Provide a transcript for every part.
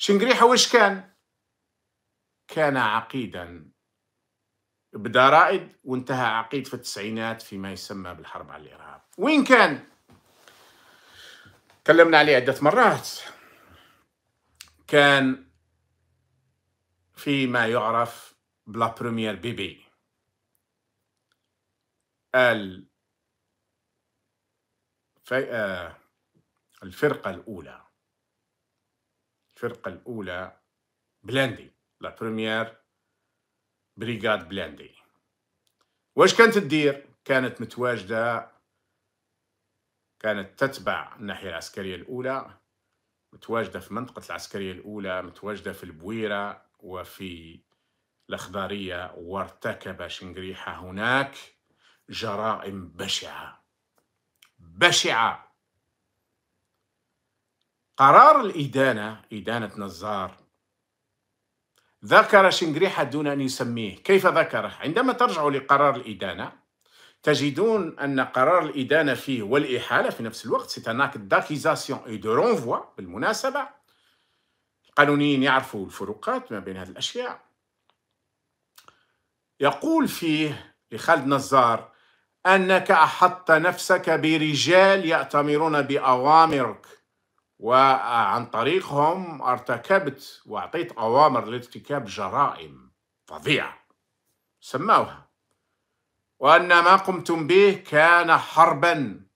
شنقريحة وش كان؟ كان عقيدا. بدا رائد وانتهى عقيد في التسعينات فيما يسمى بالحرب على الإرهاب وين كان؟ تكلمنا عليه عدة مرات. كان فيما يعرف بلا بروميير بيبي آه، الفرقة الأولى. الفرقة الأولى blindée la première brigade blindée واش كانت تدير؟ كانت متواجدة كانت تتبع الناحية العسكرية الأولى متواجدة في منطقة العسكرية الأولى متواجدة في البويرة وفي الأخضرية وارتكب شنقريحة هناك جرائم بشعة. بشعة! قرار الإدانة إدانة نزار. ذكر شنقريحة دون أن يسميه. كيف ذكره؟ عندما ترجعوا لقرار الإدانة تجدون أن قرار الإدانة فيه والإحالة في نفس الوقت un d'acquisition et de renvoi بالمناسبة. القانونيين يعرفوا الفروقات ما بين هذه الأشياء. يقول فيه لخالد نزار أنك أحطت نفسك برجال يأتمرون بأوامرك. وعن طريقهم ارتكبت واعطيت اوامر لارتكاب جرائم فظيعة. سموها وان ما قمتم به كان حربا.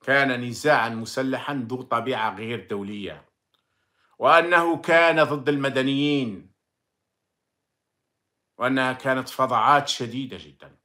كان نزاعا مسلحا ذو طبيعة غير دولية. وانه كان ضد المدنيين. وانها كانت فظاعات شديدة جدا.